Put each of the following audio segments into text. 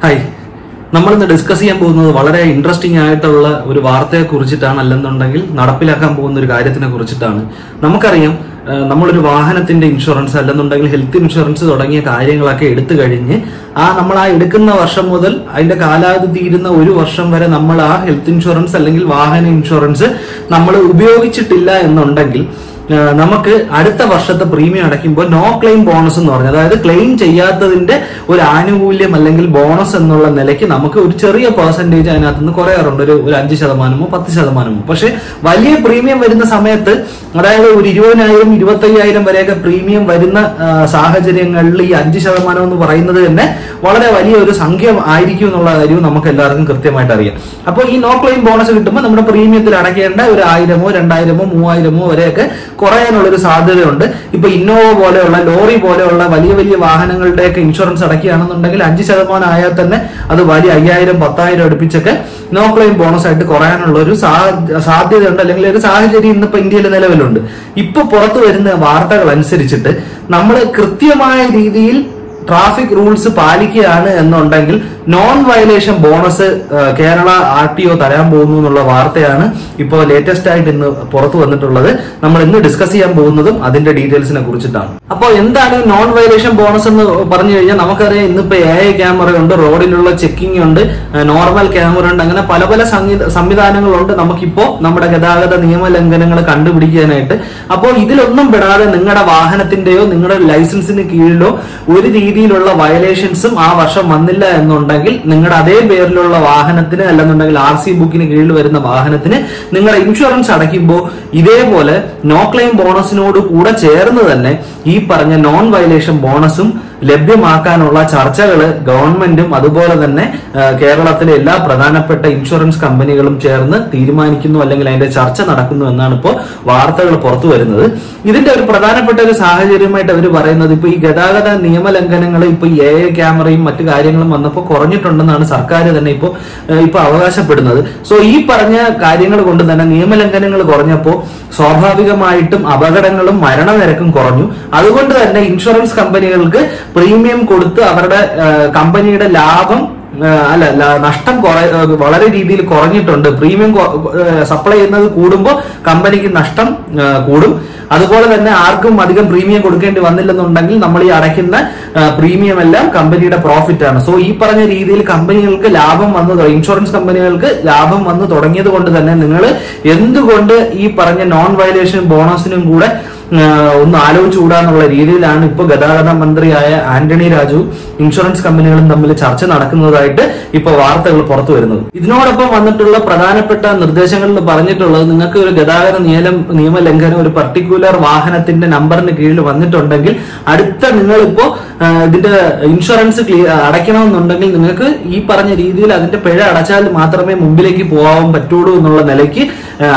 Hi നമ്മൾ ഇന്ന് discuss ചെയ്യാൻ പോകുന്നത് വളരെ ഇൻട്രസ്റ്റിംഗ് ആയിട്ടുള്ള ഒരു വാർത്തയെ കുറിച്ചിട്ടാണ് അല്ലെന്നുണ്ടെങ്കിൽ നടപ്പിലാക്കാൻ പോകുന്ന ഒരു കാര്യത്തിനെ കുറിച്ചിട്ടാണ്. നമുക്കറിയാം നമ്മളൊരു വാഹനത്തിന്റെ ഇൻഷുറൻസ് അല്ലെന്നുണ്ടെങ്കിൽ ഹെൽത്ത് ഇൻഷുറൻസ് തുടങ്ങിയ കാര്യങ്ങളൊക്കെ എടുത്തു കഴിഞ്ഞ് ആ നമ്മൾ ആ എടുക്കുന്ന വർഷം മുതൽ അതിന്റെ കാലാവധി തീരുന്ന ഒരു വർഷം വരെ നമ്മൾ ആ ഹെൽത്ത് ഇൻഷുറൻസ് അല്ലെങ്കിൽ വാഹന ഇൻഷുറൻസ് നമ്മൾ ഉപയോഗിച്ചിട്ടില്ല എന്നുണ്ടെങ്കിൽ നമുക്ക് അടുത്ത വർഷത്തെ പ്രീമിയം അടയ്ക്കുമ്പോൾ നോ ക്ലെയിം ബോണസ് എന്ന് പറഞ്ഞു. അതായത് ക്ലെയിം ചെയ്യാത്തതിന്റെ ഒരു ആനുകൂല്യം അല്ലെങ്കിൽ ബോണസ് എന്നുള്ള നിലയ്ക്ക് നമുക്ക് ഒരു ചെറിയ പെർസെന്റേജ് അതിനകത്ത് നിന്ന് കുറയാറുണ്ട്. ഒരു ഒരു അഞ്ച് ശതമാനമോ പത്ത് ശതമാനമോ. പക്ഷേ വലിയ പ്രീമിയം വരുന്ന സമയത്ത് അതായത് ഒരു ഇരുപതിനായിരം ഇരുപത്തയ്യായിരം വരെയൊക്കെ പ്രീമിയം വരുന്ന സാഹചര്യങ്ങളിൽ ഈ അഞ്ച് ശതമാനം എന്ന് പറയുന്നത് തന്നെ വളരെ വലിയ ഒരു സംഖ്യ ആയിരിക്കും എന്നുള്ള കാര്യവും നമുക്ക് എല്ലാവർക്കും കൃത്യമായിട്ട് അറിയാം. അപ്പോൾ ഈ നോ ക്ലെയിം ബോണസ് കിട്ടുമ്പോൾ നമ്മുടെ പ്രീമിയത്തിൽ അടയ്ക്കേണ്ട ഒരു ആയിരമോ രണ്ടായിരമോ മൂവായിരമോ വരെയൊക്കെ കുറയാനുള്ള ഒരു സാധ്യതയുണ്ട്. ഇപ്പൊ ഇന്നോവ പോലെയുള്ള ലോറി പോലെയുള്ള വലിയ വലിയ വാഹനങ്ങളുടെയൊക്കെ ഇൻഷുറൻസ് അടക്കുകയാണെന്നുണ്ടെങ്കിൽ അഞ്ച് ശതമാനം ആയാൽ തന്നെ അത് വലിയ അയ്യായിരം പത്തായിരം അടുപ്പിച്ചൊക്കെ നോ ക്ലെയിം ബോണസ് ആയിട്ട് കുറയാനുള്ള ഒരു സാധ്യതയുണ്ട്. അല്ലെങ്കിൽ ഒരു സാഹചര്യം ഇന്നിപ്പോ ഇന്ത്യയിൽ നിലവിലുണ്ട്. ഇപ്പൊ പുറത്തു വരുന്ന വാർത്തകൾ അനുസരിച്ചിട്ട് നമ്മൾ കൃത്യമായ രീതിയിൽ ട്രാഫിക് റൂൾസ് പാലിക്കുകയാണ് എന്നുണ്ടെങ്കിൽ non violation bonus Kerala R T O തരാൻ പോകുന്നു എന്നുള്ള വാർത്തയാണ് ഇപ്പോൾ ലേറ്റസ്റ്റ് ആയിട്ട് ഇന്ന് പുറത്തു വന്നിട്ടുള്ളത്. നമ്മൾ ഇന്ന് ഡിസ്കസ് ചെയ്യാൻ പോകുന്നതും അതിന്റെ ഡീറ്റെയിൽസിനെ കുറിച്ചിട്ടാണ്. അപ്പോൾ എന്താണ് നോൺ വയലേഷൻ ബോണസ് എന്ന് പറഞ്ഞു കഴിഞ്ഞാൽ നമുക്കറിയാം ഇന്നിപ്പോ എ ഐ ക്യാമറ ഉണ്ട് റോഡിലുള്ള ചെക്കിംഗ് ഉണ്ട് നോർമൽ ക്യാമറ ഉണ്ട് അങ്ങനെ പല പല സംവിധാനങ്ങളുണ്ട് നമുക്കിപ്പോ നമ്മുടെ ഗതാഗത നിയമലംഘനങ്ങൾ കണ്ടുപിടിക്കാനായിട്ട്. അപ്പോൾ ഇതിലൊന്നും പെടാതെ നിങ്ങളുടെ വാഹനത്തിന്റെയോ നിങ്ങളുടെ ലൈസൻസിന് കീഴിലോ ഒരു രീതിയിലുള്ള വയലേഷൻസും ആ വർഷം വന്നില്ല എന്നുണ്ടെങ്കിൽ നിങ്ങളുടെ അതേ പേരിലുള്ള വാഹനത്തിന് അല്ലെന്നുണ്ടെങ്കിൽ ആർ സി ബുക്കിന് കീഴിൽ വരുന്ന വാഹനത്തിന് നിങ്ങളുടെ ഇൻഷുറൻസ് അടയ്ക്കുമ്പോൾ ഇതേപോലെ നോ ക്ലെയിം ബോണസിനോട് കൂടെ ചേർന്ന് തന്നെ ഈ പറഞ്ഞ നോൺ വയലേഷൻ ബോണസും ലഭ്യമാക്കാനുള്ള ചർച്ചകൾ ഗവൺമെന്റും അതുപോലെ തന്നെ കേരളത്തിലെ എല്ലാ പ്രധാനപ്പെട്ട ഇൻഷുറൻസ് കമ്പനികളും ചേർന്ന് തീരുമാനിക്കുന്നു അല്ലെങ്കിൽ അതിന്റെ ചർച്ച നടക്കുന്നു എന്നാണ് ഇപ്പോൾ വാർത്തകൾ പുറത്തു വരുന്നത്. ഇതിന്റെ ഒരു പ്രധാനപ്പെട്ട ഒരു സാഹചര്യമായിട്ട് അവർ പറയുന്നത് ഇപ്പൊ ഈ ഗതാഗത നിയമലംഘനങ്ങൾ ഇപ്പൊ ഈ എ ക്യാമറയും മറ്റു കാര്യങ്ങളും വന്നപ്പോൾ കുറഞ്ഞിട്ടുണ്ടെന്നാണ് സർക്കാർ തന്നെ ഇപ്പോൾ ഇപ്പൊ അവകാശപ്പെടുന്നത്. സോ ഈ പറഞ്ഞ കാര്യങ്ങൾ കൊണ്ട് തന്നെ നിയമലംഘനങ്ങൾ കുറഞ്ഞപ്പോൾ സ്വാഭാവികമായിട്ടും അപകടങ്ങളും മരണനിരക്കും കുറഞ്ഞു. അതുകൊണ്ട് തന്നെ ഇൻഷുറൻസ് കമ്പനികൾക്ക് പ്രീമിയം കൊടുത്ത് അവരുടെ കമ്പനിയുടെ ലാഭം അല്ല നഷ്ടം വളരെ രീതിയിൽ കുറഞ്ഞിട്ടുണ്ട്. പ്രീമിയം സപ്ലൈ ചെയ്യുന്നത് കൂടുമ്പോൾ കമ്പനിക്ക് നഷ്ടം കൂടും. അതുപോലെ തന്നെ ആർക്കും അധികം പ്രീമിയം കൊടുക്കേണ്ടി വന്നില്ലെന്നുണ്ടെങ്കിൽ നമ്മൾ ഈ അടയ്ക്കുന്ന പ്രീമിയം എല്ലാം കമ്പനിയുടെ പ്രോഫിറ്റ് ആണ്. സോ ഈ പറഞ്ഞ രീതിയിൽ കമ്പനികൾക്ക് ലാഭം വന്നു ഇൻഷുറൻസ് കമ്പനികൾക്ക് ലാഭം വന്നു തുടങ്ങിയത് കൊണ്ട് തന്നെ നിങ്ങൾ എന്തുകൊണ്ട് ഈ പറഞ്ഞ നോൺ വയലേഷൻ ബോണസിനും കൂടെ ഒന്ന് ആലോചിച്ചുകൂടാന്നുള്ള രീതിയിലാണ് ഇപ്പോൾ ഗതാഗത മന്ത്രിയായ ആന്റണി രാജു ഇൻഷുറൻസ് കമ്പനികളും തമ്മിൽ ചർച്ച നടക്കുന്നതായിട്ട് ഇപ്പോൾ വാർത്തകൾ പുറത്തു വരുന്നത്. ഇതിനോടൊപ്പം വന്നിട്ടുള്ള പ്രധാനപ്പെട്ട നിർദ്ദേശങ്ങളിൽ പറഞ്ഞിട്ടുള്ളത് നിങ്ങൾക്ക് ഒരു ഗതാഗത നിയമം നിയമലംഘനം ഒരു പർട്ടിക്കുലർ വാഹനത്തിന്റെ നമ്പറിന് കീഴിൽ വന്നിട്ടുണ്ടെങ്കിൽ അടുത്ത നിങ്ങളിപ്പോ ഇതിന്റെ ഇൻഷുറൻസ് അടയ്ക്കണമെന്നുണ്ടെങ്കിൽ നിങ്ങൾക്ക് ഈ പറഞ്ഞ രീതിയിൽ അതിന്റെ പിഴ അടച്ചാൽ മാത്രമേ മുമ്പിലേക്ക് പോകാൻ പറ്റുള്ളൂ എന്നുള്ള നിലയ്ക്ക്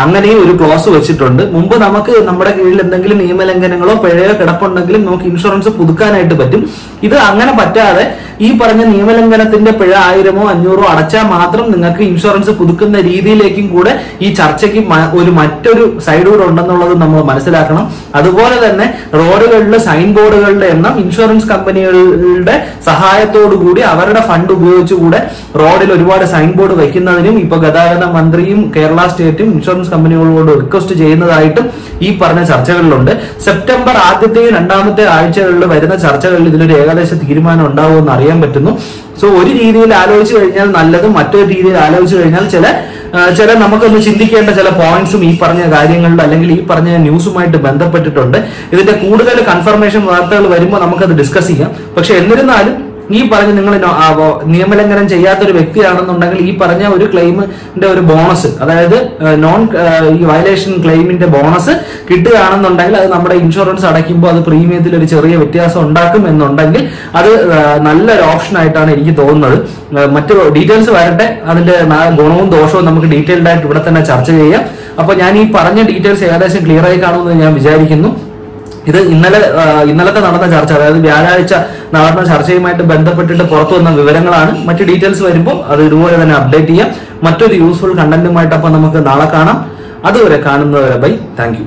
അങ്ങനെ അങ്ങനെയും ഒരു ക്ലോസ് വെച്ചിട്ടുണ്ട്. മുമ്പ് നമുക്ക് നമ്മുടെ കീഴിൽ എന്തെങ്കിലും നിയമലംഘനങ്ങളോ പിഴയോ കിടപ്പുണ്ടെങ്കിലും നമുക്ക് ഇൻഷുറൻസ് പുതുക്കാനായിട്ട് പറ്റും. ഇത് അങ്ങനെ പറ്റാതെ ഈ പറഞ്ഞ നിയമലംഘനത്തിന്റെ പിഴ ആയിരമോ അഞ്ഞൂറോ അടച്ചാൽ മാത്രം നിങ്ങൾക്ക് ഇൻഷുറൻസ് പുതുക്കുന്ന രീതിയിലേക്കും കൂടെ ഈ ചർച്ചയ്ക്ക് ഒരു മറ്റൊരു സൈഡ് കൂടെ ഉണ്ടെന്നുള്ളത് നമ്മൾ മനസ്സിലാക്കണം. അതുപോലെ തന്നെ റോഡുകളിലെ സൈൻ ബോർഡുകളുടെ എണ്ണം ഇൻഷുറൻസ് കമ്പനികളുടെ സഹായത്തോടു കൂടി അവരുടെ ഫണ്ട് ഉപയോഗിച്ചുകൂടെ റോഡിൽ ഒരുപാട് സൈൻ ബോർഡ് വയ്ക്കുന്നതിനും ഇപ്പൊ ഗതാഗത മന്ത്രിയും കേരള സ്റ്റേറ്റും ഇൻഷുറൻസ് കമ്പനികളോട് റിക്വസ്റ്റ് ചെയ്യുന്നതായിട്ടും ഈ പറഞ്ഞ ചർച്ചകളിലുണ്ട്. സെപ്റ്റംബർ ആദ്യത്തെയും രണ്ടാമത്തെ ആഴ്ചകളിൽ വരുന്ന ചർച്ചകളിൽ ഇതിനൊരു ഏകദേശ തീരുമാനം ഉണ്ടാവുമെന്ന് അറിയാൻ പറ്റുന്നു. സോ ഒരു രീതിയിൽ ആലോചിച്ച് കഴിഞ്ഞാൽ നല്ലതും മറ്റൊരു രീതിയിൽ ആലോചിച്ച് കഴിഞ്ഞാൽ ചില ചില നമുക്കൊന്ന് ചിന്തിക്കേണ്ട ചില പോയിന്റ്സും ഈ പറഞ്ഞ കാര്യങ്ങളിൽ അല്ലെങ്കിൽ ഈ പറഞ്ഞ ന്യൂസുമായിട്ട് ബന്ധപ്പെട്ടിട്ടുണ്ട്. ഇതിന്റെ കൂടുതൽ കൺഫർമേഷൻ വാർത്തകൾ വരുമ്പോൾ നമുക്കത് ഡിസ്കസ് ചെയ്യാം. പക്ഷെ എന്നിരുന്നാലും ഈ പറഞ്ഞ നിങ്ങൾ നിയമലംഘനം ചെയ്യാത്ത ഒരു വ്യക്തിയാണെന്നുണ്ടെങ്കിൽ ഈ പറഞ്ഞ ഒരു ക്ലെയിമിന്റെ ഒരു ബോണസ് അതായത് നോൺ ഈ വയലേഷൻ ക്ലെയിമിന്റെ ബോണസ് കിട്ടുകയാണെന്നുണ്ടെങ്കിൽ അത് നമ്മുടെ ഇൻഷുറൻസ് അടയ്ക്കുമ്പോൾ അത് പ്രീമിയത്തിൽ ഒരു ചെറിയ വ്യത്യാസം ഉണ്ടാക്കും എന്നുണ്ടെങ്കിൽ അത് നല്ലൊരു ഓപ്ഷൻ ആയിട്ടാണ് എനിക്ക് തോന്നുന്നത്. മറ്റു ഡീറ്റെയിൽസ് വരട്ടെ. അതിന്റെ ഗുണവും ദോഷവും നമുക്ക് ഡീറ്റെയിൽഡ് ആയിട്ട് ഇവിടെ തന്നെ ചർച്ച ചെയ്യാം. അപ്പൊ ഞാൻ ഈ പറഞ്ഞ ഡീറ്റെയിൽസ് ഏകദേശം ക്ലിയർ ആയി കാണുമെന്ന് ഞാൻ വിചാരിക്കുന്നു. ഇത് ഇന്നലെ ഇന്നലത്തെ നടന്ന ചർച്ച അതായത് വ്യാഴാഴ്ച നടന്ന ചർച്ചയുമായിട്ട് ബന്ധപ്പെട്ടിട്ട് പുറത്തു വന്ന വിവരങ്ങളാണ്. മറ്റു ഡീറ്റെയിൽസ് വരുമ്പോൾ അത് ഇതുപോലെ തന്നെ അപ്ഡേറ്റ് ചെയ്യാം. മറ്റൊരു യൂസ്ഫുൾ കണ്ടന്റുമായിട്ട് അപ്പൊ നമുക്ക് നാളെ കാണാം. അതുവരെ കാണുന്നവരെ ബൈ. താങ്ക്